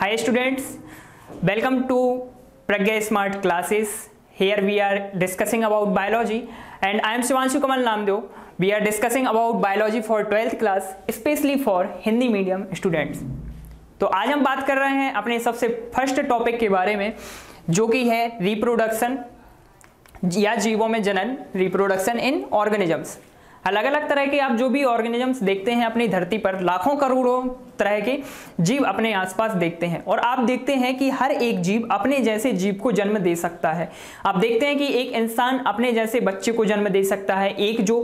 Hi students welcome to Pragya smart classes here we are discussing about biology and I am Shivanshu Kamal Namdev we are discussing about biology for twelfth class specially for Hindi medium students तो आज हम बात कर रहे हैं अपने सबसे first topic के बारे में, जो कि है रिप्रोडक्शन या जीवों में जनन रिप्रोडक्शन इन ऑर्गेनिजम्स अलग अलग तरह के आप जो भी ऑर्गेनिजम्स देखते हैं अपनी धरती पर, लाखों करोड़ों तरह के जीव अपने आसपास देखते हैं। और आप देखते हैं कि हर एक जीव अपने जैसे जीव को जन्म दे सकता है। आप देखते हैं कि एक इंसान अपने जैसे बच्चे को जन्म दे सकता है। एक जो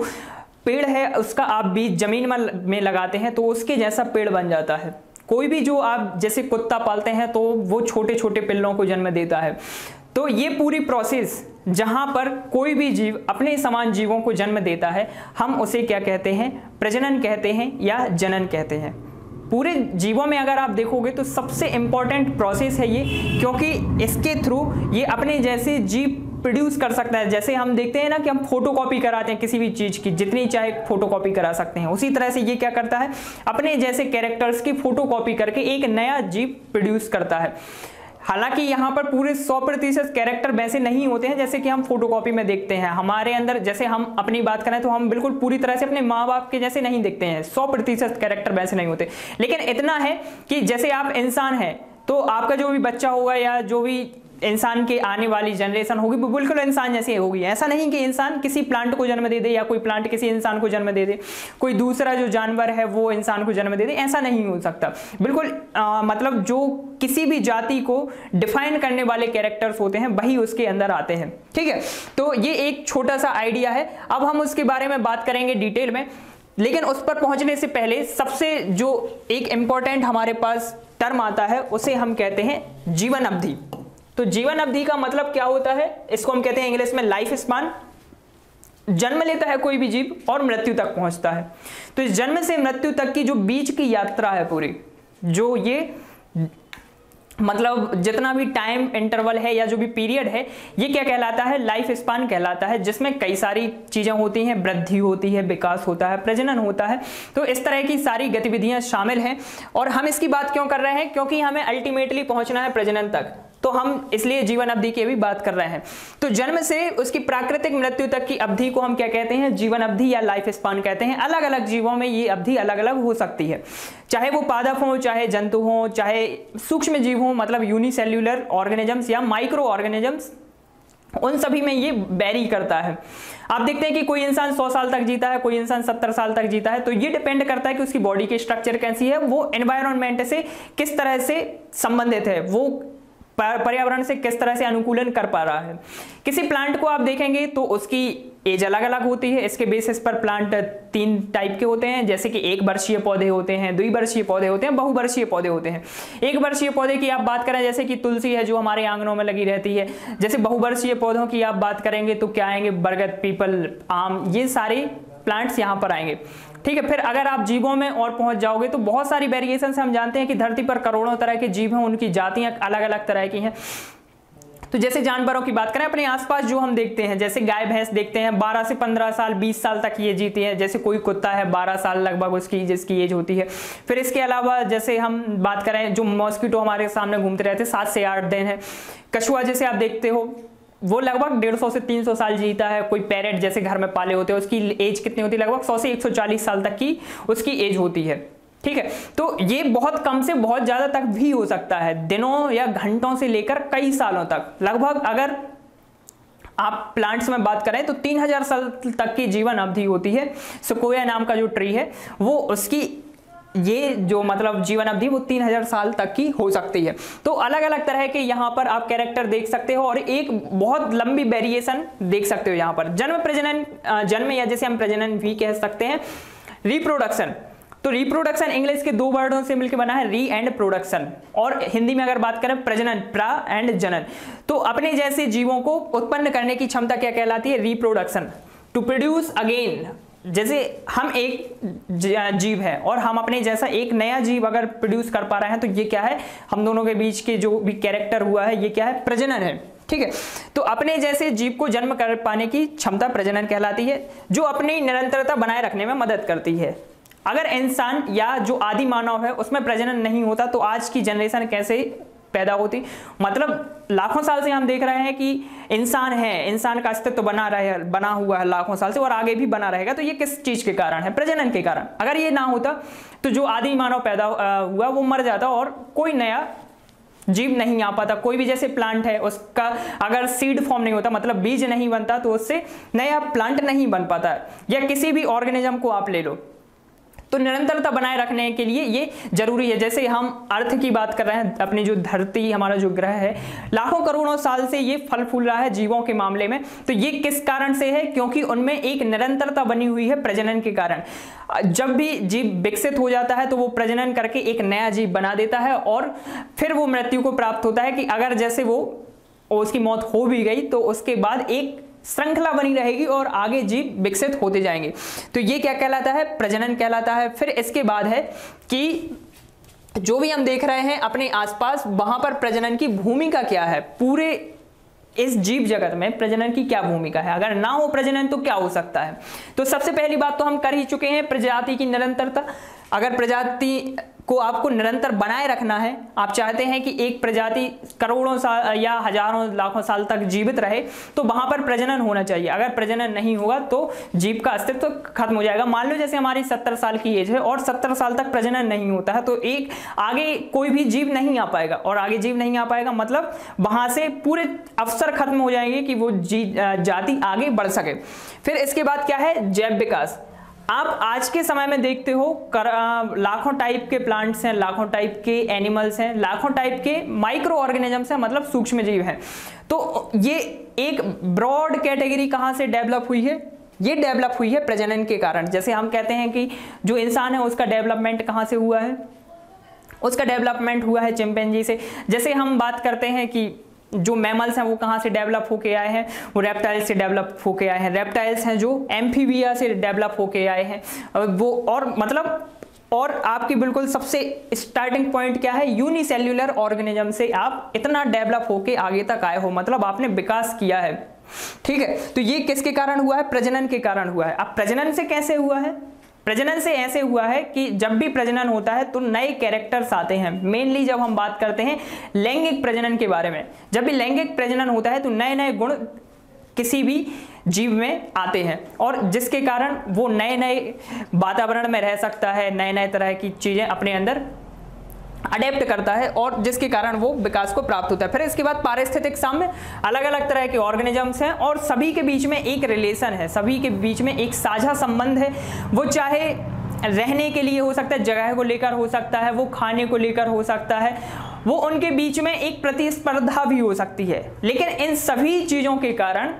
पेड़ है, उसका आप बीज ज़मीन में लगाते हैं तो उसके जैसा पेड़ बन जाता है। कोई भी जो आप जैसे कुत्ता पालते हैं तो वो छोटे छोटे पिल्लों को जन्म देता है। तो ये पूरी प्रोसेस जहाँ पर कोई भी जीव अपने समान जीवों को जन्म देता है, हम उसे क्या कहते हैं? प्रजनन कहते हैं या जनन कहते हैं? पूरे जीवों में अगर आप देखोगे तो सबसे इंपॉर्टेंट प्रोसेस है ये, क्योंकि इसके थ्रू ये अपने जैसे जीव प्रोड्यूस कर सकता है। जैसे हम देखते हैं ना कि हम फ़ोटो कॉपी कराते हैं किसी भी चीज़ की, जितनी चाहे फ़ोटो कॉपी करा सकते हैं। उसी तरह से ये क्या करता है? अपने जैसे कैरेक्टर्स की फ़ोटो कॉपी करके एक नया जीव प्रोड्यूस करता है। हालाँकि यहाँ पर पूरे 100 प्रतिशत कैरेक्टर वैसे नहीं होते हैं, जैसे कि हम फोटोकॉपी में देखते हैं। हमारे अंदर जैसे हम अपनी बात करें तो हम बिल्कुल पूरी तरह से अपने माँ बाप के जैसे नहीं देखते हैं। 100 प्रतिशत कैरेक्टर वैसे नहीं होते। लेकिन इतना है कि जैसे आप इंसान हैं तो आपका जो भी बच्चा होगा या जो भी इंसान के आने वाली जनरेशन होगी वो बिल्कुल इंसान जैसी होगी। ऐसा नहीं कि इंसान किसी प्लांट को जन्म दे दे या कोई प्लांट किसी इंसान को जन्म दे दे। कोई दूसरा जो जानवर है वो इंसान को जन्म दे दे। ऐसा नहीं हो सकता। बिल्कुल आ, मतलब जो किसी भी जाति को डिफाइन करने वाले कैरेक्टर्स होते हैं वही उसके अंदर आते हैं। ठीक है? तो ये एक छोटा सा आइडिया है। अब हम उसके बारे में बात करेंगे डिटेल में। लेकिन उस पर पहुँचने से पहले सबसे जो एक इंपॉर्टेंट हमारे पास टर्म आता है उसे हम कहते हैं जीवन अवधि तो जीवन अवधि का मतलब क्या होता है? इसको हम कहते हैं इंग्लिश में लाइफ स्पान जन्म लेता है कोई भी जीव और मृत्यु तक पहुँचता है। तो इस जन्म से मृत्यु तक की जो बीच की यात्रा है पूरी, जो ये मतलब जितना भी टाइम इंटरवल है या जो भी पीरियड है, ये क्या कहलाता है? लाइफ स्पान कहलाता है, जिसमें कई सारी चीज़ें होती हैं। वृद्धि होती है, विकास होता है, प्रजनन होता है। तो इस तरह की सारी गतिविधियाँ शामिल हैं। और हम इसकी बात क्यों कर रहे हैं? क्योंकि हमें अल्टीमेटली पहुँचना है प्रजनन तक। तो हम इसलिए जीवन अवधि की भी बात कर रहे हैं। तो जन्म से उसकी प्राकृतिक मृत्यु तक की अवधि को हम क्या कहते हैं? जीवन अवधि या लाइफ स्पान कहते हैं। अलग अलग जीवों में ये अवधि अलग अलग हो सकती है। चाहे वो पादप हो, चाहे जंतु हो, चाहे सूक्ष्म जीव हो मतलब यूनिसेल्युलर ऑर्गेनिजम्स या माइक्रो ऑर्गेनिजम्स उन सभी में ये बैरी करता है। आप देखते हैं कि कोई इंसान 100 साल तक जीता है, कोई इंसान 70 साल तक जीता है तो ये डिपेंड करता है कि उसकी बॉडी की स्ट्रक्चर कैसी है, वो एनवायरमेंट से किस तरह से संबंधित है, वो पर्यावरण से किस तरह से अनुकूलन कर पा रहा है। किसी प्लांट को आप देखेंगे तो उसकी एज अलग अलग होती है। इसके बेसिस पर प्लांट तीन टाइप के होते हैं, जैसे कि एक वर्षीय पौधे होते हैं दुई वर्षीय पौधे होते हैं, बहुवर्षीय पौधे होते हैं। एक वर्षीय पौधे की आप बात करें, जैसे कि तुलसी है जो हमारे आंगनों में लगी रहती है। जैसे बहुवर्षीय पौधों की आप बात करेंगे तो क्या आएँगे? बरगद, पीपल, आम, ये सारे प्लांट्स यहाँ पर आएँगे। ठीक है, फिर अगर आप जीवों में और पहुँच जाओगे तो बहुत सारी वेरिएशन हम जानते हैं कि धरती पर करोड़ों तरह के जीव हैं, उनकी जातियाँ अलग अलग तरह की हैं। तो जैसे जानवरों की बात करें, अपने आसपास जो हम देखते हैं, जैसे गाय, भैंस देखते हैं 12 से 15 साल 20 साल तक ये जीती है। जैसे कोई कुत्ता है 12 साल लगभग उसकी, जिसकी एज होती है। फिर इसके अलावा जैसे हम बात करें, जो मॉस्किटो हमारे सामने घूमते रहते हैं, सात से आठ दिन है। कछुआ जैसे आप देखते हो वो लगभग डेढ़ सौ से तीन सौ साल जीता है। कोई पैरेट जैसे घर में पाले होते हैं, उसकी एज कितनी होती है? लगभग सौ से एक सौ चालीस साल तक की उसकी एज होती है। ठीक है? तो ये बहुत कम से बहुत ज़्यादा तक भी हो सकता है। दिनों या घंटों से लेकर कई सालों तक। लगभग अगर आप प्लांट्स में बात करें तो 3000 साल तक की जीवन अवधि होती है। सुकोया नाम का जो ट्री है, वो उसकी ये जो मतलब जीवन अवधि, वो तीन हज़ार साल तक की हो सकती है। तो अलग अलग तरह के यहाँ पर आप कैरेक्टर देख सकते हो और एक बहुत लंबी वेरिएशन देख सकते हो यहाँ पर। जन्म प्रजनन जन्म या जैसे हम प्रजनन भी कह सकते हैं रिप्रोडक्शन तो रिप्रोडक्शन इंग्लिश के दो वर्डों से मिलकर बना है री एंड प्रोडक्शन और हिंदी में अगर बात करें, प्रजनन प्रा एंड जनन। तो अपने जैसे जीवों को उत्पन्न करने की क्षमता क्या कहलाती है? रिप्रोडक्शन टू प्रोड्यूस अगेन जैसे हम एक जीव है और हम अपने जैसा एक नया जीव अगर प्रोड्यूस कर पा रहे हैं तो ये क्या है? हम दोनों के बीच के जो भी कैरेक्टर हुआ है, ये क्या है? प्रजनन है। ठीक है? तो अपने जैसे जीव को जन्म कर पाने की क्षमता प्रजनन कहलाती है, जो अपनी निरंतरता बनाए रखने में मदद करती है। अगर इंसान या जो आदि मानव है, उसमें प्रजनन नहीं होता तो आज की जनरेशन कैसे पैदा होती। मतलब लाखों साल से हम देख रहे हैं कि इंसान है, इंसान का अस्तित्व बना रहे, बना हुआ है लाखों साल से और आगे भी बना रहेगा तो ये किस चीज़ के कारण है? प्रजनन के कारण। अगर ये ना होता तो जो आदि मानव पैदा हुआ, वो मर जाता और कोई नया जीव नहीं आ पाता। कोई भी जैसे प्लांट है, उसका अगर सीड फॉर्म नहीं होता मतलब बीज नहीं बनता तो उससे नया प्लांट नहीं बन पाता। या किसी भी ऑर्गेनिज्म को आप ले लो। तो निरंतरता बनाए रखने के लिए ये ज़रूरी है। जैसे हम अर्थ की बात कर रहे हैं, अपनी जो धरती, हमारा जो ग्रह है, लाखों करोड़ों साल से ये फल फूल रहा है जीवों के मामले में। तो ये किस कारण से है? क्योंकि उनमें एक निरंतरता बनी हुई है प्रजनन के कारण। जब भी जीव विकसित हो जाता है तो वो प्रजनन करके एक नया जीव बना देता है और फिर वो मृत्यु को प्राप्त होता है कि अगर जैसे वो उसकी मौत हो भी गई तो उसके बाद एक श्रृंखला बनी रहेगी और आगे जीव विकसित होते जाएँगे। तो ये क्या कहलाता है? प्रजनन कहलाता है। फिर इसके बाद है कि जो भी हम देख रहे हैं अपने आसपास, वहाँ पर प्रजनन की भूमिका क्या है? पूरे इस जीव जगत में प्रजनन की क्या भूमिका है? अगर ना हो प्रजनन तो क्या हो सकता है? तो सबसे पहली बात तो हम कर ही चुके हैं प्रजाति की निरंतरता। अगर प्रजाति को आपको निरंतर बनाए रखना है। आप चाहते हैं कि एक प्रजाति करोड़ों साल या हज़ारों लाखों साल तक जीवित रहे तो वहाँ पर प्रजनन होना चाहिए। अगर प्रजनन नहीं होगा तो जीव का अस्तित्व तो खत्म हो जाएगा। मान लो जैसे हमारी सत्तर साल की एज है और सत्तर साल तक प्रजनन नहीं होता है तो एक आगे कोई भी जीव नहीं आ पाएगा और आगे जीव नहीं आ पाएगा मतलब वहाँ से पूरे अवसर खत्म हो जाएँगे कि वो जाति आगे बढ़ सके। फिर इसके बाद क्या है? जैव विकास। आप आज के समय में देखते हो कर, लाखों टाइप के प्लांट्स हैं लाखों टाइप के एनिमल्स हैं लाखों टाइप के माइक्रो ऑर्गेनिजम्स हैं मतलब सूक्ष्म जीव हैं। तो ये एक ब्रॉड कैटेगरी कहाँ से डेवलप हुई है? ये डेवलप हुई है प्रजनन के कारण। जैसे हम कहते हैं कि जो इंसान है उसका डेवलपमेंट कहाँ से हुआ है? उसका डेवलपमेंट हुआ है चिंपेंजी से। जैसे हम बात करते हैं कि जो मैमल्स हैं, वो कहाँ से डेवलप होके आए हैं? वो रेप्टाइल्स से डेवलप होके आए हैं। रेप्टाइल्स हैं जो एम्फीबिया से डेवलप होके आए हैं। वो और मतलब और आपकी बिल्कुल सबसे स्टार्टिंग पॉइंट क्या है? यूनिसेल्युलर ऑर्गेनिज्म से आप इतना डेवलप होके आगे तक आए हो। मतलब आपने विकास किया है। ठीक है? तो ये किसके कारण हुआ है? प्रजनन के कारण हुआ है। अब प्रजनन से कैसे हुआ है? प्रजनन से ऐसे हुआ है कि जब भी प्रजनन होता है तो नए कैरेक्टर्स आते हैं। मेनली जब हम बात करते हैं लैंगिक प्रजनन के बारे में। जब भी लैंगिक प्रजनन होता है तो नए नए गुण किसी भी जीव में आते हैं। और जिसके कारण वो नए नए वातावरण में रह सकता है नए नए तरह की चीज़ें अपने अंदर अडेप्ट करता है और जिसके कारण वो विकास को प्राप्त होता है। फिर इसके बाद पारिस्थितिक साम्य अलग अलग तरह के ऑर्गेनिजम्स हैं और सभी के बीच में एक रिलेशन है। सभी के बीच में एक साझा संबंध है। वो चाहे रहने के लिए हो सकता है, जगह को लेकर हो सकता है, वो खाने को लेकर हो सकता है, वो उनके बीच में एक प्रतिस्पर्धा भी हो सकती है। लेकिन इन सभी चीज़ों के कारण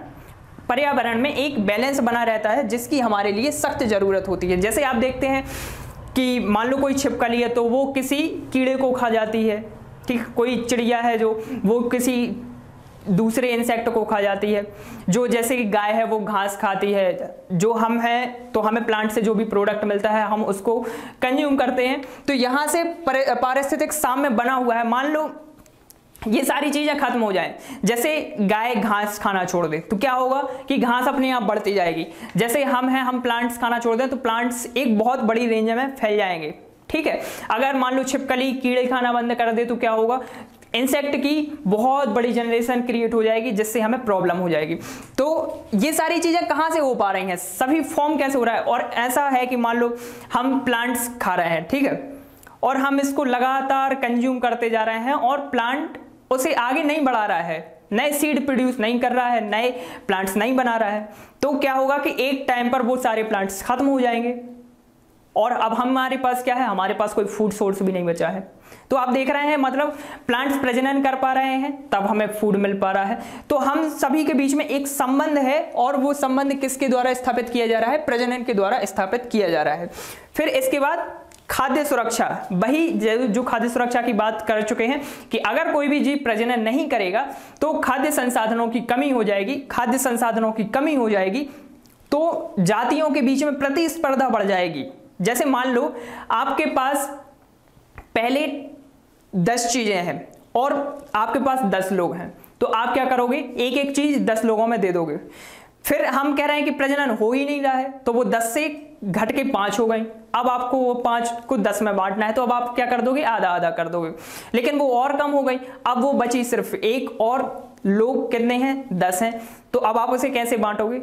पर्यावरण में एक बैलेंस बना रहता है, जिसकी हमारे लिए सख्त ज़रूरत होती है। जैसे आप देखते हैं कि मान लो कोई छिपकली है तो वो किसी कीड़े को खा जाती है, ठीक? कोई चिड़िया है जो, वो किसी दूसरे इंसेक्ट को खा जाती है, जो जैसे कि गाय है, वो घास खाती है, जो हम हैं तो हमें प्लांट से जो भी प्रोडक्ट मिलता है, हम उसको कंज्यूम करते हैं। तो यहाँ से पारिस्थितिक साम्य बना हुआ है। मान लो ये सारी चीज़ें खत्म हो जाए। जैसे गाय घास खाना छोड़ दे तो क्या होगा कि घास अपने आप बढ़ती जाएगी। जैसे हम हैं, हम प्लांट्स खाना छोड़ दें तो प्लांट्स एक बहुत बड़ी रेंज में फैल जाएँगे। ठीक है? अगर मान लो छिपकली, कीड़े खाना बंद कर दे तो क्या होगा? इंसेक्ट की बहुत बड़ी जनरेशन क्रिएट हो जाएगी, जिससे हमें प्रॉब्लम हो जाएगी। तो ये सारी चीज़ें कहाँ से हो पा रही हैं? सभी फॉर्म कैसे हो रहा है? और ऐसा है कि मान लो हम प्लांट्स खा रहे हैं, ठीक है? और हम इसको लगातार कंज्यूम करते जा रहे हैं, और प्लांट उसे आगे नहीं बढ़ा रहा है। नए सीड प्रोड्यूस नहीं कर रहा है, नए प्लांट्स नहीं बना रहा है। तो क्या होगा कि एक टाइम पर वो सारे प्लांट्स खत्म हो जाएँगे। और अब हमारे पास क्या है? हमारे पास कोई फ़ूड सोर्स भी नहीं बचा है। तो आप देख रहे हैं मतलब प्लांट्स प्रजनन कर पा रहे हैं, तब हमें फ़ूड मिल पा रहा है। तो हम सभी के बीच में एक संबंध है, और वो संबंध किसके द्वारा स्थापित किया जा रहा है? प्रजनन के द्वारा स्थापित किया जा रहा है। फिर इसके बाद खाद्य सुरक्षा, वही जो खाद्य सुरक्षा की बात कर चुके हैं कि अगर कोई भी जीव प्रजनन नहीं करेगा तो खाद्य संसाधनों की कमी हो जाएगी, खाद्य संसाधनों की कमी हो जाएगी तो जातियों के बीच में प्रतिस्पर्धा बढ़ जाएगी। जैसे मान लो, आपके पास पहले दस चीज़ें हैं और आपके पास दस लोग हैं तो आप क्या करोगे? एक एक चीज़ दस लोगों में दे दोगे। फिर हम कह रहे हैं कि प्रजनन हो ही नहीं रहा है तो वो दस से घट के पाँच हो गई अब आपको वो पाँच को दस में बांटना है तो अब आप क्या कर दोगे? आधा आधा कर दोगे। लेकिन वो और कम हो गई। अब वो बची सिर्फ़ एक और। लोग कितने हैं? दस हैं। तो अब आप उसे कैसे बांटोगे?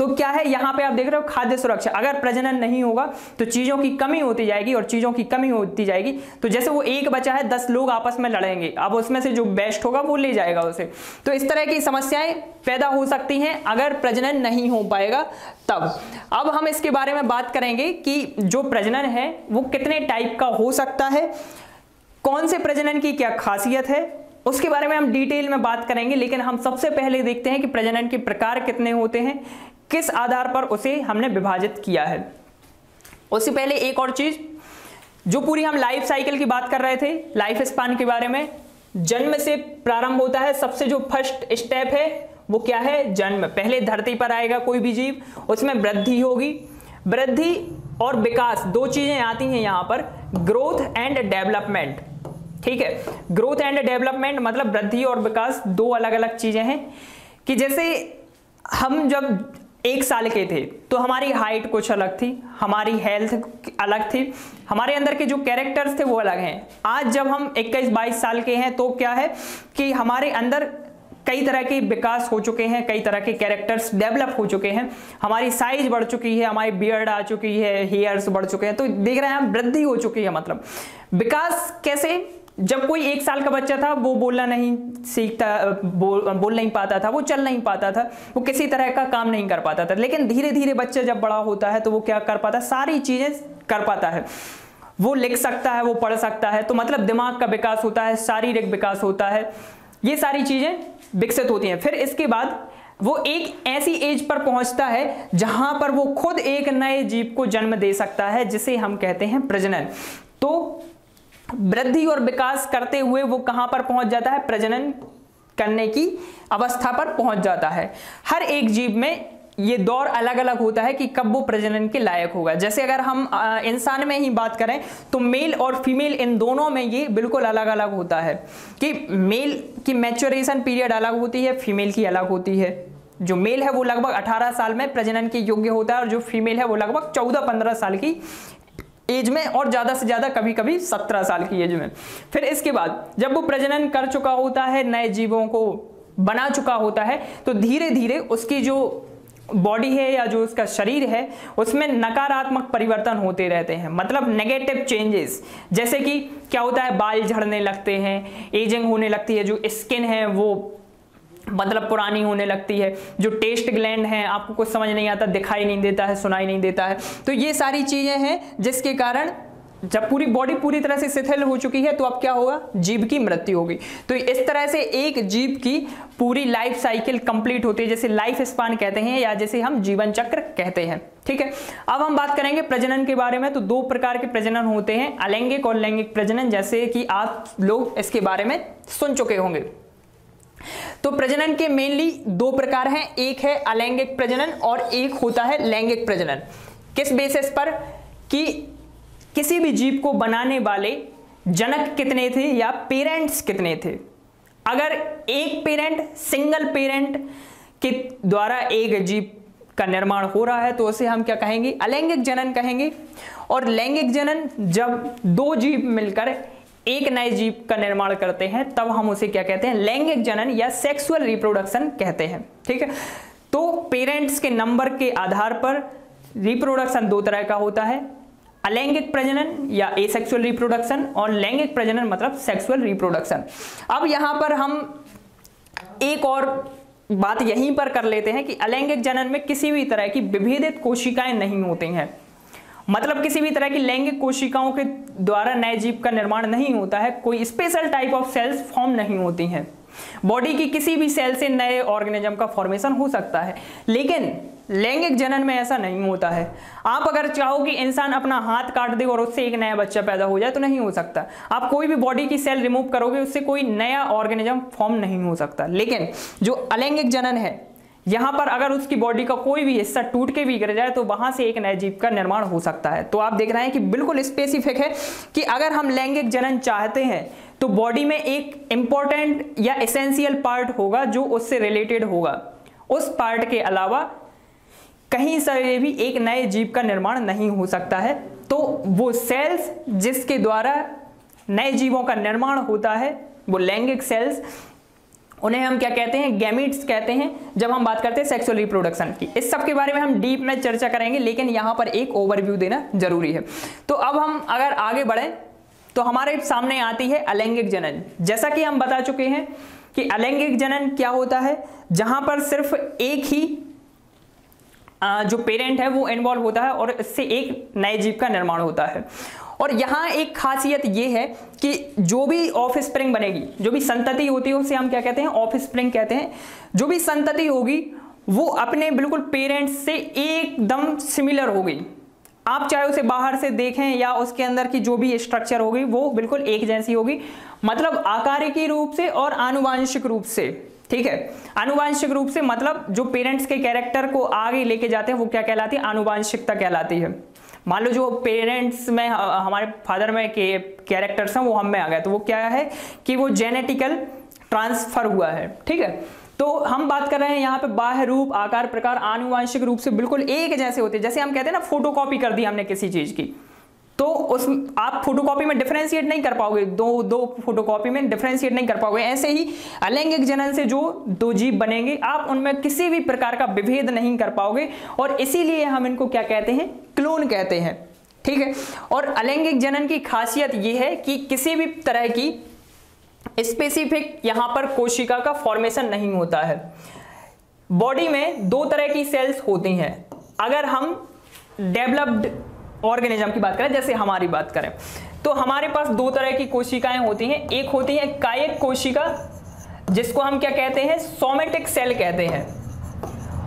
तो क्या है? यहाँ पे आप देख रहे हो खाद्य सुरक्षा। अगर प्रजनन नहीं होगा तो चीज़ों की कमी होती जाएगी और चीज़ों की कमी होती जाएगी। तो जैसे वो एक बचा है, दस लोग आपस में लड़ेंगे। अब उसमें से जो बेस्ट होगा, वो ले जाएगा उसे। तो इस तरह की समस्याएँ पैदा हो सकती हैं। अगर प्रजनन नहीं हो पाएगा, तब। अब हम इसके बारे में बात करेंगे कि जो प्रजनन है, वो कितने टाइप का हो सकता है, कौन से प्रजनन की क्या खासियत है, उसके बारे में हम डिटेल में बात करेंगे। लेकिन हम सबसे पहले देखते हैं कि प्रजनन के प्रकार कितने होते हैं। किस आधार पर उसे हमने विभाजित किया है? उससे पहले एक और चीज़, जो पूरी हम लाइफ साइकिल की बात कर रहे थे लाइफ स्पान के बारे में, जन्म से प्रारंभ होता है, सबसे जो फ़र्स्ट स्टेप है, वो क्या है? जन्म। पहले धरती पर आएगा कोई भी जीव, उसमें वृद्धि होगी। वृद्धि और विकास, दो चीज़ें आती हैं यहाँ पर ग्रोथ एंड डेवलपमेंट ठीक है? ग्रोथ एंड डेवलपमेंट मतलब वृद्धि और विकास, दो अलग अलग चीज़ें हैं। कि जैसे हम जब एक साल के थे। तो हमारी हाइट कुछ अलग थी, हमारी हेल्थ अलग थी। हमारे अंदर के जो कैरेक्टर्स थे वो अलग हैं। आज जब हम 21-22 साल के हैं तो क्या है कि हमारे अंदर कई तरह के विकास हो चुके हैं, कई तरह के कैरेक्टर्स डेवलप हो चुके हैं। हमारी साइज़ बढ़ चुकी है, हमारी बियर्ड आ चुकी है हेयर्स बढ़ चुके हैं। तो देख रहे हैं हम वृद्धि हो चुकी है मतलब। विकास कैसे जब कोई एक साल का बच्चा था, वो बोलना नहीं सीखता, बोल बोल नहीं पाता था, वो चल नहीं पाता था, वो किसी तरह का काम नहीं कर पाता था। लेकिन धीरे धीरे बच्चा जब बड़ा होता है तो वो क्या कर पाता है? सारी चीज़ें कर पाता है। वो लिख सकता है, वो पढ़ सकता है तो मतलब दिमाग का विकास होता है, शारीरिक विकास होता है, ये सारी चीज़ें विकसित होती हैं। फिर इसके बाद वो एक ऐसी एज पर पहुँचता है, जहाँ पर वो खुद एक नए जीव को जन्म दे सकता है, जिसे हम कहते हैं प्रजनन। तो वृद्धि और विकास करते हुए वो कहाँ पर पहुँच जाता है? प्रजनन करने की अवस्था पर पहुँच जाता है। हर एक जीव में ये दौर अलग अलग होता है कि कब वो प्रजनन के लायक होगा। जैसे अगर हम इंसान में ही बात करें तो मेल और फीमेल इन दोनों में ये बिल्कुल अलग अलग होता है कि मेल की मैच्योरेशन पीरियड अलग होती है, फीमेल की अलग होती है। जो मेल है वो लगभग 18 साल में प्रजनन के योग्य होता है और जो फीमेल है वो लगभग 14-15 साल की एज में और ज़्यादा से ज़्यादा कभी कभी सत्रह साल की एज में। फिर इसके बाद जब वो प्रजनन कर चुका होता है, नए जीवों को बना चुका होता है तो धीरे धीरे उसकी जो बॉडी है या जो उसका शरीर है, उसमें नकारात्मक परिवर्तन होते रहते हैं। मतलब नेगेटिव चेंजेस, जैसे कि क्या होता है, बाल झड़ने लगते हैं, एजिंग होने लगती है, जो स्किन है वो मतलब पुरानी होने लगती है, जो टेस्ट ग्लैंड है, आपको कुछ समझ नहीं आता, दिखाई नहीं देता है, सुनाई नहीं देता है। तो ये सारी चीज़ें हैं, जिसके कारण जब पूरी बॉडी पूरी तरह से शिथिल हो चुकी है तो अब क्या होगा? जीव की मृत्यु होगी। तो इस तरह से एक जीव की पूरी लाइफ साइकिल कंप्लीट होती है, जैसे लाइफ स्पान कहते हैं, या जैसे हम जीवन चक्र कहते हैं। ठीक है? अब हम बात करेंगे प्रजनन के बारे में। तो दो प्रकार के प्रजनन होते हैं, अलैंगिक और लैंगिक प्रजनन, जैसे कि आप लोग इसके बारे में सुन चुके होंगे। तो प्रजनन के मेनली दो प्रकार हैं। एक है अलैंगिक प्रजनन और एक होता है लैंगिक प्रजनन। किस बेसिस पर? कि किसी भी जीव को बनाने वाले जनक कितने थे या पेरेंट्स कितने थे? अगर एक पेरेंट सिंगल पेरेंट के द्वारा एक जीव का निर्माण हो रहा है तो उसे हम क्या कहेंगे? अलैंगिक जनन कहेंगे। और लैंगिक जनन जब दो जीव मिलकर एक नए जीव का निर्माण करते हैं, तब हम उसे क्या कहते हैं? लैंगिक जनन या सेक्सुअल रिप्रोडक्शन कहते हैं, ठीक है? तो पेरेंट्स के नंबर के आधार पर रिप्रोडक्शन दो तरह का होता है, अलैंगिक प्रजनन या एसेक्सुअल रिप्रोडक्शन और लैंगिक प्रजनन मतलब सेक्सुअल रिप्रोडक्शन अब यहाँ पर हम एक और बात यहीं पर कर लेते हैं कि अलैंगिक जनन में किसी भी तरह की विभेदित कोशिकाएँ नहीं होती हैं। मतलब किसी भी तरह की लैंगिक कोशिकाओं के द्वारा नए जीव का निर्माण नहीं होता है, कोई special type of cells form नहीं होती हैं। बॉडी की किसी भी सेल से नए ऑर्गेनिज्म का फॉर्मेशन हो सकता है, लेकिन लैंगिक जनन में ऐसा नहीं होता है। आप अगर चाहो कि इंसान अपना हाथ काट दे और उससे एक नया बच्चा पैदा हो जाए तो नहीं हो सकता। आप कोई भी बॉडी की सेल रिमूव करोगे, उससे कोई नया ऑर्गेनिज्म फॉर्म नहीं हो सकता। लेकिन जो अलैंगिक जनन है यहाँ पर अगर उसकी बॉडी का कोई भी हिस्सा टूट के भी गिर जाए तो वहाँ से एक नए जीव का निर्माण हो सकता है। तो आप देख रहे हैं कि बिल्कुल स्पेसिफिक है कि अगर हम लैंगिक जनन चाहते हैं तो बॉडी में एक इंपॉर्टेंट या एसेंशियल पार्ट होगा जो उससे रिलेटेड होगा। उस पार्ट के अलावा कहीं से भी एक नए जीव का निर्माण नहीं हो सकता है। तो वो सेल्स जिसके द्वारा नए जीवों का निर्माण होता है, वो लैंगिक सेल्स उन्हें हम क्या कहते हैं? गैमिट्स कहते हैं, जब हम बात करते हैं सेक्सुअल रिप्रोडक्शन की। इस सब के बारे में हम डीप में चर्चा करेंगे, लेकिन यहाँ पर एक ओवरव्यू देना ज़रूरी है। तो अब हम अगर आगे बढ़े तो हमारे सामने आती है अलैंगिक जनन। जैसा कि हम बता चुके हैं कि अलैंगिक जनन क्या होता है, जहाँ पर सिर्फ़ एक ही जो पेरेंट है, वो इन्वॉल्व होता है और इससे एक नए जीव का निर्माण होता है। और यहाँ एक खासियत ये है कि जो भी ऑफ़ स्प्रिंग बनेगी, जो भी संतति होती है, उसे हम क्या कहते हैं? ऑफ़ स्प्रिंग कहते हैं। जो भी संतति होगी, वो अपने बिल्कुल पेरेंट्स से एकदम सिमिलर होगी आप चाहे उसे बाहर से देखें या उसके अंदर की जो भी स्ट्रक्चर होगी, वो बिल्कुल एक जैसी होगी। मतलब आकारिकी रूप से और आनुवांशिक रूप से। ठीक है? आनुवांशिक रूप से मतलब जो पेरेंट्स के कैरेक्टर को आगे लेके जाते हैं, वो क्या कहलाती है? आनुवांशिकता कहलाती है। मान लो जो पेरेंट्स में हमारे फादर में के कैरेक्टर्स हैं, वो हम में आ गए। तो वो क्या है कि वो जेनेटिकल ट्रांसफ़र हुआ है, ठीक है? तो हम बात कर रहे हैं यहाँ पे बाह्य रूप, आकार, प्रकार, आनुवांशिक रूप से बिल्कुल एक जैसे होते हैं। जैसे हम कहते हैं ना फोटोकॉपी कर दी हमने किसी चीज़ की। तो उस, आप फोटोकॉपी में डिफ्रेंशिएट नहीं कर पाओगे। दो दो फोटोकॉपी में डिफ्रेंशिएट नहीं कर पाओगे। ऐसे ही अलैंगिक जनन से जो दो जीव बनेंगे, आप उनमें किसी भी प्रकार का विभेद नहीं कर पाओगे। और इसीलिए हम इनको क्या कहते हैं? क्लोन कहते हैं। ठीक है? और अलैंगिक जनन की खासियत यह है कि किसी भी तरह की स्पेसिफिक यहाँ पर कोशिका का फॉर्मेशन नहीं होता है। बॉडी में दो तरह की सेल्स होती हैं। अगर हम डेवलप्ड ऑर्गेनिज्म की बात करें, जैसे हमारी बात करें। तो हमारे पास दो तरह की कोशिकाएँ होती हैं। एक होती है कायक कोशिका, जिसको हम क्या कहते हैं? सोमेटिक सेल कहते हैं।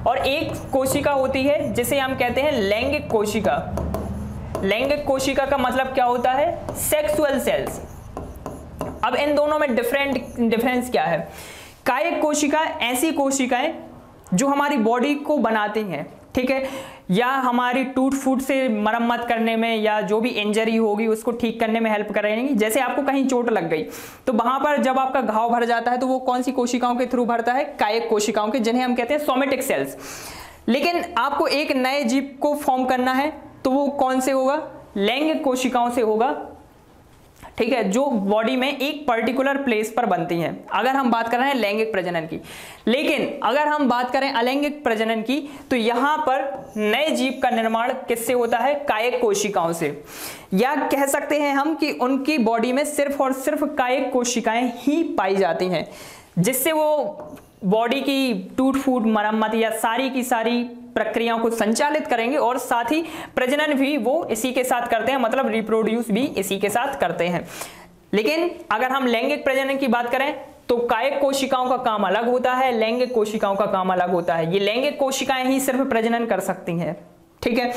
और एक कोशिका होती है, जिसे हम कहते हैं लैंगिक कोशिका। लैंगिक कोशिका का मतलब क्या होता है? Sexual cells. अब इन दोनों में डिफरेंट डिफरेंस क्या है? कायक कोशिका ऐसी कोशिकाएँ, जो हमारी बॉडी को बनाती हैं। ठीक है? या हमारी टूट फूट से मरम्मत करने में या जो भी इंजरी होगी, उसको ठीक करने में हेल्प करेंगी जैसे आपको कहीं चोट लग गई तो वहाँ पर जब आपका घाव भर जाता है तो वो कौन सी कोशिकाओं के थ्रू भरता है? कायक कोशिकाओं के, जिन्हें हम कहते हैं सोमेटिक सेल्स लेकिन आपको एक नए जीव को फॉर्म करना है तो वो कौन से होगा? लैंगिक कोशिकाओं से होगा ठीक है, जो बॉडी में एक पर्टिकुलर प्लेस पर बनती है। अगर हम बात कर रहे हैं लैंगिक प्रजनन की। लेकिन अगर हम बात करें अलैंगिक प्रजनन की तो यहाँ पर नए जीव का निर्माण किससे होता है? कायक कोशिकाओं से। या कह सकते हैं हम कि उनकी बॉडी में सिर्फ़ और सिर्फ़ कायक कोशिकाएँ ही पाई जाती हैं, जिससे वो बॉडी की टूट फूट, मरम्मत या सारी की सारी प्रक्रियाओं को संचालित करेंगे और साथ ही प्रजनन भी वो इसी के साथ करते हैं मतलब रिप्रोड्यूस भी इसी के साथ करते हैं। लेकिन अगर हम लैंगिक प्रजनन की बात करें तो कायक कोशिकाओं का काम अलग होता है, लैंगिक कोशिकाओं का काम अलग होता है। ये लैंगिक कोशिकाएँ ही सिर्फ़ प्रजनन कर सकती हैं, ठीक है?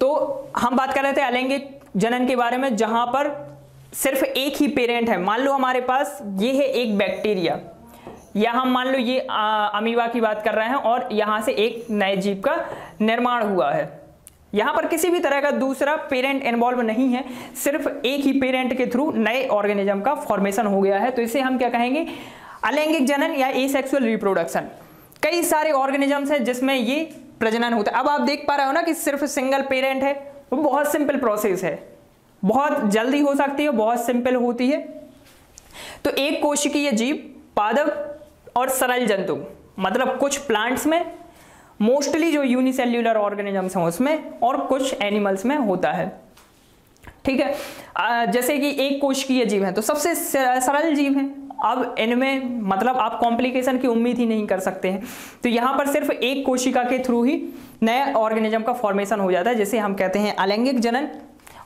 तो हम बात कर रहे थे अलैंगिक जनन के बारे में, जहाँ पर सिर्फ़ एक ही पेरेंट है। मान लो हमारे पास ये है एक बैक्टीरिया। या हम मान लो ये अमीवा की बात कर रहे हैं और यहाँ से एक नए जीव का निर्माण हुआ है। यहाँ पर किसी भी तरह का दूसरा पेरेंट इन्वॉल्व नहीं है, सिर्फ़ एक ही पेरेंट के थ्रू नए ऑर्गेनिज्म का फॉर्मेशन हो गया है। तो इसे हम क्या कहेंगे? अलैंगिक जनन या एसेक्सुअल रिप्रोडक्शन। कई सारे ऑर्गेनिजम्स हैं जिसमें ये प्रजनन होता है। अब आप देख पा रहे हो ना कि सिर्फ़ सिंगल पेरेंट है, वो बहुत सिंपल प्रोसेस है। बहुत जल्दी हो सकती है, बहुत सिंपल होती है। तो एक कोशिकीय जीव, पादप और सरल जंतु। मतलब कुछ प्लांट्स में मोस्टली जो यूनिसेल्यूलर ऑर्गेनिजम्स हैं उसमें और कुछ एनिमल्स में होता है। ठीक है? जैसे कि एक कोशिकीय जीव है तो सबसे सरल जीव है। अब इनमें मतलब आप कॉम्प्लिकेशन की उम्मीद ही नहीं कर सकते हैं। तो यहाँ पर सिर्फ़ एक कोशिका के थ्रू ही नए ऑर्गेनिज्म का फॉर्मेशन हो जाता है, जिसे हम कहते हैं अलैंगिक जनन।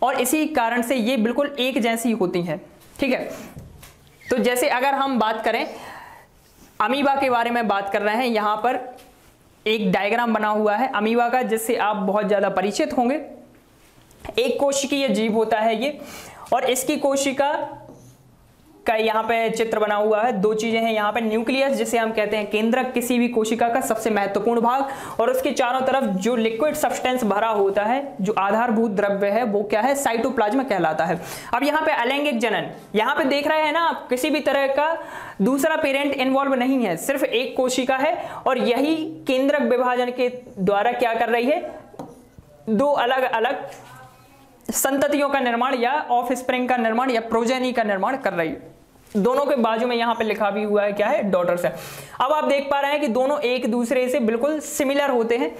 और इसी कारण से ये बिल्कुल एक जैसी होती हैं। ठीक है? तो जैसे अगर हम बात करें अमीबा के बारे में बात कर रहे हैं। यहाँ पर एक डायग्राम बना हुआ है अमीबा का, जिससे आप बहुत ज़्यादा परिचित होंगे। एक कोशिकीय जीव होता है ये, और इसकी कोशिका का यहाँ पे चित्र बना हुआ है। दो चीज़ें हैं यहाँ पे, न्यूक्लियस, जिसे हम कहते हैं केंद्रक, किसी भी कोशिका का सबसे महत्वपूर्ण भाग। और उसके चारों तरफ़ जो लिक्विड सब्सटेंस भरा होता है, जो आधारभूत द्रव्य है, वो क्या है? साइटोप्लाज्म कहलाता है। अब यहाँ पे अलैंगिक जनन। यहाँ पे देख रहे हैं ना आप, किसी भी तरह का दूसरा पेरेंट इन्वॉल्व नहीं है, सिर्फ़ एक कोशिका है। और यही केंद्रक विभाजन के द्वारा क्या कर रही है? दो अलग अलग संततियों का निर्माण या ऑफ़ स्प्रिंग का निर्माण या प्रोजेनी का निर्माण कर रही है। दोनों के बाजू में यहाँ पे लिखा भी हुआ है, क्या है? डॉटर्स है। अब आप देख पा रहे हैं कि दोनों एक दूसरे से बिल्कुल सिमिलर होते हैं।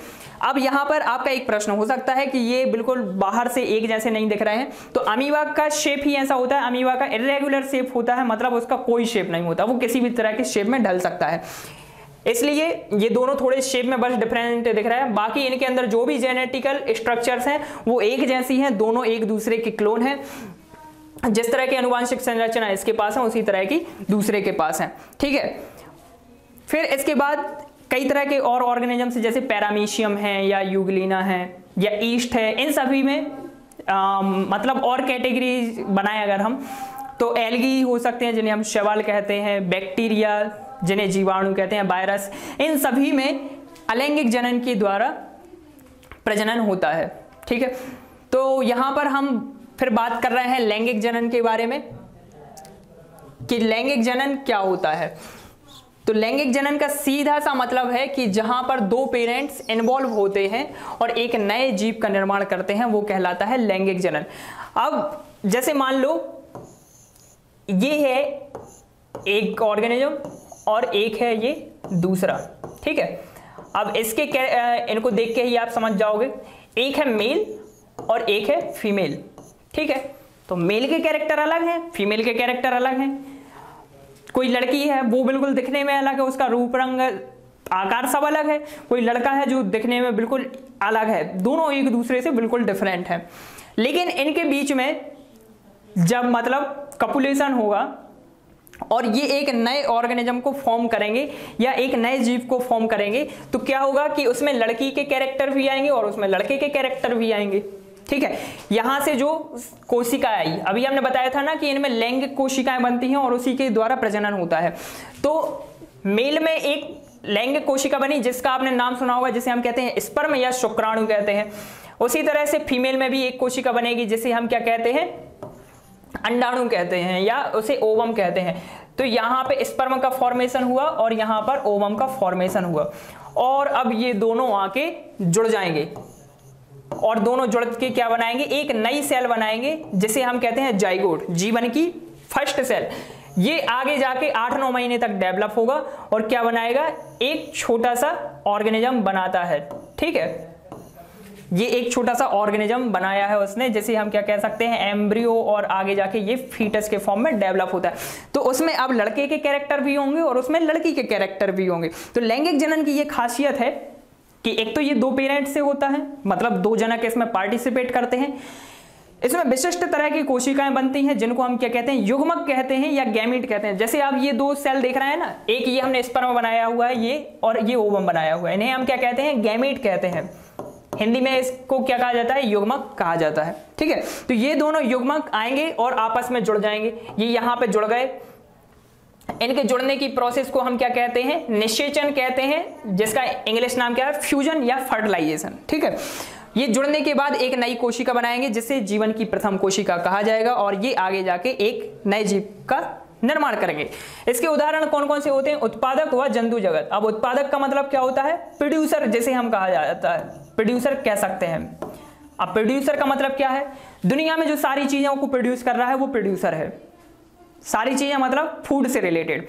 अब यहाँ पर आपका एक प्रश्न हो सकता है कि ये बिल्कुल बाहर से एक जैसे नहीं दिख रहे हैं। तो अमीवा का शेप ही ऐसा होता है अमीवा का इरेगुलर शेप होता है मतलब उसका कोई शेप नहीं होता। वो किसी भी तरह के शेप में ढल सकता है। इसलिए ये दोनों थोड़े शेप में बस डिफरेंट दिख रहा है। बाकी इनके अंदर जो भी जेनेटिकल स्ट्रक्चर्स हैं वो एक जैसी हैं दोनों एक दूसरे के क्लोन हैं। जिस तरह की अनुवांशिक संरचना इसके पास है उसी तरह की दूसरे के पास है। ठीक है? फिर इसके बाद कई तरह के और ऑर्गेनिजम्स जैसे पैरामीशियम है या यूगलिना है या ईस्ट है इन सभी में आ, मतलब और कैटेगरी बनाए अगर हम तो एलगी हो सकते हैं जिन्हें हम शवाल कहते हैं बैक्टीरिया जिन्हें जीवाणु कहते हैं, वायरस, इन सभी में अलैंगिक जनन के द्वारा प्रजनन होता है, ठीक है? तो यहाँ पर हम फिर बात कर रहे हैं लैंगिक जनन के बारे में, कि लैंगिक जनन क्या होता है? तो लैंगिक जनन का सीधा सा मतलब है कि जहाँ पर दो पेरेंट्स इन्वॉल्व होते हैं और एक नए जीव का निर्माण करते हैं, वो कहलाता है लैंगिक जनन। अब जैसे मान लो, ये है एक ऑर्गेनिज्म और एक है ये दूसरा, ठीक है? अब इसके इनको देख के ही आप समझ जाओगे। एक है मेल और एक है फीमेल, ठीक है? तो मेल के कैरेक्टर अलग है, फीमेल के कैरेक्टर अलग हैं। कोई लड़की है, वो बिल्कुल दिखने में अलग है, उसका रूप, रंग, आकार सब अलग है। कोई लड़का है जो दिखने में बिल्कुल अलग है, दोनों एक दूसरे से बिल्कुल डिफरेंट है। लेकिन इनके बीच में जब मतलब कपुलेशन होगा और ये एक नए ऑर्गेनिज्म को फॉर्म करेंगे या एक नए जीव को फॉर्म करेंगे तो क्या होगा कि उसमें लड़की के कैरेक्टर भी आएँगे और उसमें लड़के के कैरेक्टर भी आएँगे। ठीक है? यहाँ से जो कोशिका आई, अभी हमने बताया था ना कि इनमें लैंगिक कोशिकाएँ बनती हैं और उसी के द्वारा प्रजनन होता है। तो मेल में एक लैंगिक कोशिका बनी, जिसका आपने नाम सुना होगा, जिसे हम कहते हैं स्पर्म या शुक्राणु कहते हैं। उसी तरह से फीमेल में भी एक कोशिका बनेगी, जिसे हम क्या कहते हैं? अंडाणु कहते हैं या उसे ओवम कहते हैं। तो यहाँ पे स्पर्म का फॉर्मेशन हुआ और यहाँ पर ओवम का फॉर्मेशन हुआ। और अब ये दोनों आके जुड़ जाएँगे। और दोनों जुड़ के क्या बनाएँगे? एक नई सेल बनाएँगे, जिसे हम कहते हैं जाइगोट जीवन की फ़र्स्ट सेल ये आगे जाके आठ नौ महीने तक डेवलप होगा और क्या बनाएगा? एक छोटा सा ऑर्गेनिज्म बनाता है। ठीक है? ये एक छोटा सा ऑर्गेनिज्म बनाया है उसने, जैसे हम क्या कह सकते हैं, एम्ब्रियो, और आगे जाके ये फीटस के फॉर्म में डेवलप होता है। तो उसमें अब लड़के के कैरेक्टर भी होंगे और उसमें लड़की के कैरेक्टर भी होंगे। तो लैंगिक जनन की ये खासियत है कि एक तो ये दो पेरेंट से होता है मतलब दो जनक इसमें पार्टिसिपेट करते हैं। इसमें विशिष्ट तरह की कोशिकाएँ बनती हैं, जिनको हम क्या कहते हैं, युग्मक कहते हैं या गैमिट कहते हैं। जैसे आप ये दो सेल देख रहे हैं ना, एक ये हमने स्पर्म बनाया हुआ है, ये और ये ओवम बनाया हुआ है। इन्हें हम क्या कहते हैं, गैमिट कहते हैं। हिंदी में इसको क्या कहा जाता है? युग्मक कहा जाता है। ठीक है? तो ये दोनों युग्मक आएँगे और आपस में जुड़ जाएँगे। ये यहाँ पे जुड़ गए। इनके जुड़ने की प्रोसेस को हम क्या कहते हैं? निषेचन कहते हैं, जिसका इंग्लिश नाम क्या है? फ्यूजन या फर्टिलाइजेशन ठीक है? ये जुड़ने के बाद एक नई कोशिका बनाएँगे, जिसे जीवन की प्रथम कोशिका कहा जाएगा और ये आगे जाके एक नए जीव का निर्माण करेंगे। इसके उदाहरण कौन कौन से होते हैं? उत्पादक व जंतु जगत। अब उत्पादक का मतलब क्या होता है? प्रोड्यूसर जैसे हम कहा जाता है। प्रोड्यूसर कह सकते हैं। अब प्रोड्यूसर का मतलब क्या है? दुनिया में जो सारी चीज़ों को प्रोड्यूस कर रहा है, वो प्रोड्यूसर है। सारी चीज़ें मतलब फ़ूड से रिलेटेड।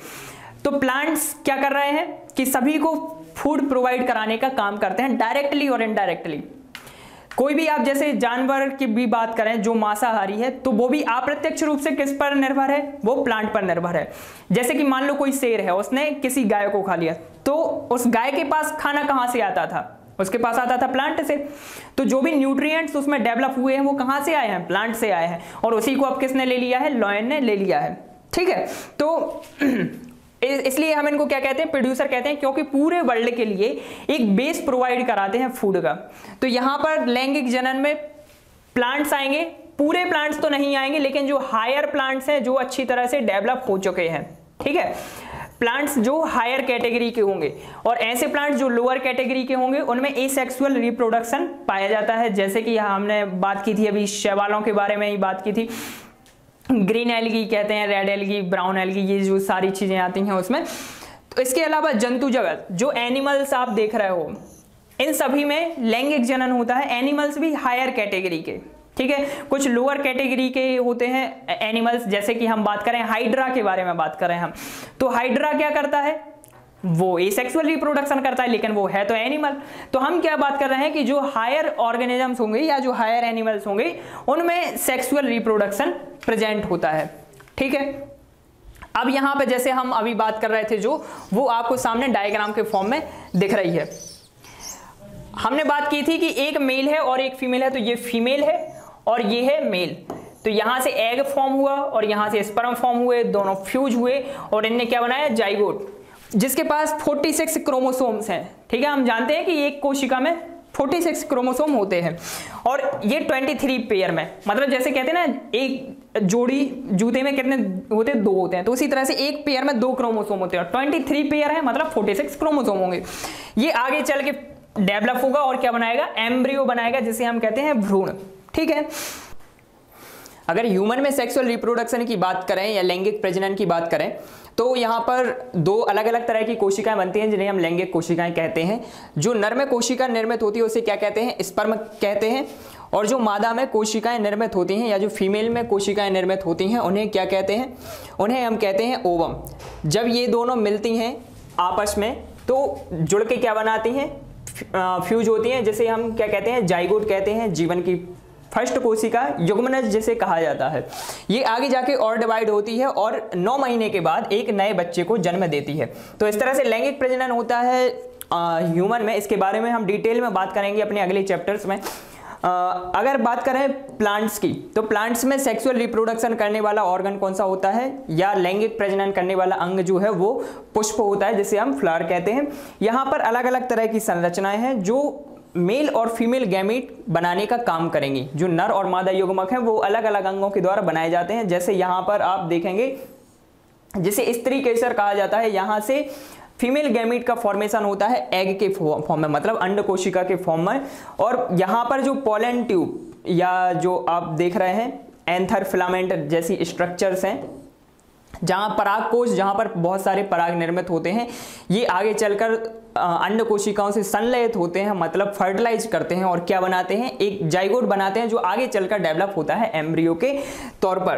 तो प्लांट्स क्या कर रहे हैं कि सभी को फ़ूड प्रोवाइड कराने का काम करते हैं, डायरेक्टली और इनडायरेक्टली। कोई भी आप जैसे जानवर की भी बात करें, जो मांसाहारी है तो वो भी अप्रत्यक्ष रूप से किस पर निर्भर है? वो प्लांट पर निर्भर है। जैसे कि मान लो कोई शेर है, उसने किसी गाय को खा लिया तो उस गाय के पास खाना कहाँ से आता था? उसके पास आता था प्लांट से। तो जो भी न्यूट्रिएंट्स उसमें डेवलप हुए हैं, वो कहाँ से आए हैं? प्लांट से आए हैं। और उसी को अब किसने ले लिया है? लॉयन ने ले लिया है। ठीक है? तो इसलिए हम इनको क्या कहते हैं? प्रोड्यूसर कहते हैं, क्योंकि पूरे वर्ल्ड के लिए एक बेस प्रोवाइड कराते हैं फ़ूड का। तो यहाँ पर लैंगिक जनन में प्लांट्स आएँगे। पूरे प्लांट्स तो नहीं आएँगे, लेकिन जो हायर प्लांट्स हैं, जो अच्छी तरह से डेवलप हो चुके हैं। ठीक है? प्लांट्स जो हायर कैटेगरी के होंगे और ऐसे प्लांट्स जो लोअर कैटेगरी के होंगे, उनमें एसेक्सुअल रिप्रोडक्शन पाया जाता है। जैसे कि हमने बात की थी, अभी शैवालों के बारे में ही बात की थी। ग्रीन एलगी कहते हैं, रेड एलगी, ब्राउन एलगी, ये जो सारी चीज़ें आती हैं उसमें। तो इसके अलावा जंतु जगत, जो एनिमल्स आप देख रहे हो, इन सभी में लैंगिक जनन होता है एनिमल्स भी हायर कैटेगरी के। ठीक है? कुछ लोअर कैटेगरी के होते हैं एनिमल्स जैसे कि हम बात करें हाइड्रा के बारे में बात करें हम। तो हाइड्रा क्या करता है? वो एसेक्सुअल रिप्रोडक्शन करता है, लेकिन वो है तो एनिमल तो हम क्या बात कर रहे हैं कि जो हायर ऑर्गेनिजम्स होंगे या जो हायर एनिमल्स होंगे, उनमें सेक्सुअल रिप्रोडक्शन प्रेजेंट होता है। ठीक है? अब यहाँ पे जैसे हम अभी बात कर रहे थे जो, वो आपको सामने डायग्राम के फॉर्म में दिख रही है। हमने बात की थी कि एक मेल है और एक फीमेल है तो ये फीमेल है और ये है मेल। तो यहाँ से एग फॉर्म हुआ और यहाँ से स्पर्म फॉर्म हुए, दोनों फ्यूज हुए और इनने क्या बनाया? जाइगोट जिसके पास 46 क्रोमोसोम्स हैं। ठीक है, हम जानते हैं कि एक कोशिका में 46 क्रोमोसोम होते हैं और ये 23 पेयर में। मतलब जैसे कहते हैं ना, एक जोड़ी जूते में कितने होते हैं? दो होते हैं। तो उसी तरह से एक पेयर में दो क्रोमोसोम होते हैं। 23 पेयर है मतलब 46 क्रोमोसोम होंगे। ये आगे चल के डेवलप होगा और क्या बनाएगा? एम्ब्रियो बनाएगा, जिसे हम कहते हैं भ्रूण। ठीक है? अगर ह्यूमन में सेक्सुअल रिप्रोडक्शन की बात करें या लैंगिक प्रजनन की बात करें तो यहाँ पर दो अलग अलग तरह की कोशिकाएँ बनती हैं, जिन्हें हम लैंगिक कोशिकाएँ कहते हैं। जो नर में कोशिका निर्मित होती है, उसे क्या कहते हैं? स्पर्म कहते हैं। और जो मादा में कोशिकाएँ निर्मित होती हैं या जो फीमेल में कोशिकाएँ निर्मित होती हैं, उन्हें क्या कहते हैं? उन्हें हम कहते हैं ओवम जब ये दोनों मिलती हैं आपस में तो जुड़ के क्या बनाती हैं? फ्यूज होती हैं, जिसे हम क्या कहते हैं? जाइगोट कहते हैं, जीवन की फ़र्स्ट कोशिका युग्मनज जिसे कहा जाता है। ये आगे जाके और डिवाइड होती है और नौ महीने के बाद एक नए बच्चे को जन्म देती है। तो इस तरह से लैंगिक प्रजनन होता है ह्यूमन में। इसके बारे में हम डिटेल में बात करेंगे अपने अगले चैप्टर्स में। आ, अगर बात करें प्लांट्स की तो प्लांट्स में सेक्सुअल रिप्रोडक्शन करने वाला ऑर्गन कौन सा होता है? या लैंगिक प्रजनन करने वाला अंग जो है वो पुष्प होता है जिसे हम फ्लावर कहते हैं। यहाँ पर अलग अलग तरह की संरचनाएँ हैं जो मेल और फीमेल गैमीट बनाने का काम करेंगी। जो नर और मादा युग्मक हैं, वो अलग अलग अंगों के द्वारा बनाए जाते हैं। जैसे यहाँ पर आप देखेंगे, जिसे स्त्री केसर कहा जाता है, यहाँ से फीमेल गैमीट का फॉर्मेशन होता है एग के फॉर्म में मतलब अंड कोशिका के फॉर्म में। और यहाँ पर जो पोलन ट्यूब या जो आप देख रहे हैं, एंथर फिलामेंट जैसी स्ट्रक्चर्स हैं जहाँ पराग कोश, जहाँ पर बहुत सारे पराग निर्मित होते हैं, ये आगे चलकर अंड कोशिकाओं से संलयित होते हैं मतलब फर्टिलाइज करते हैं और क्या बनाते हैं? एक जाइगोट बनाते हैं जो आगे चलकर डेवलप होता है एम्ब्रियो के तौर पर।